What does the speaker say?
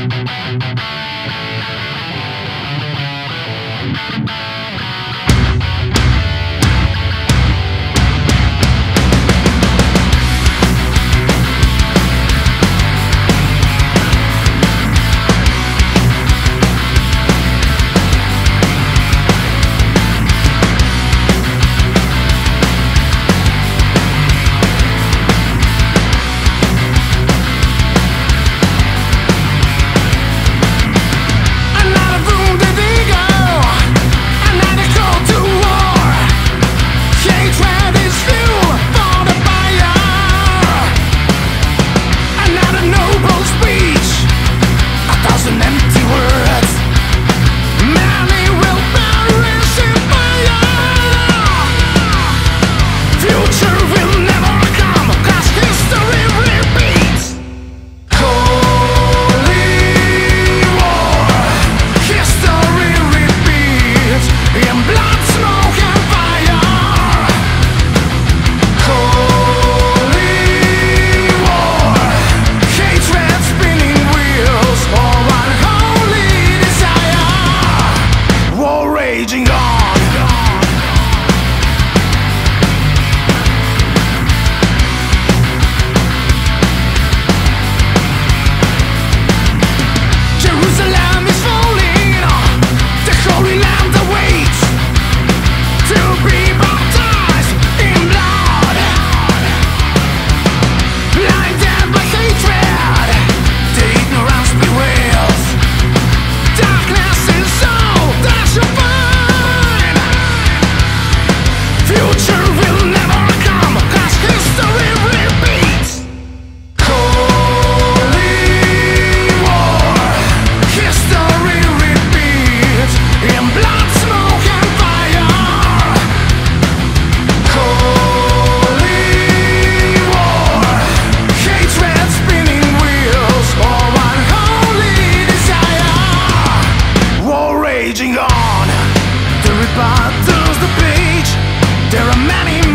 raging many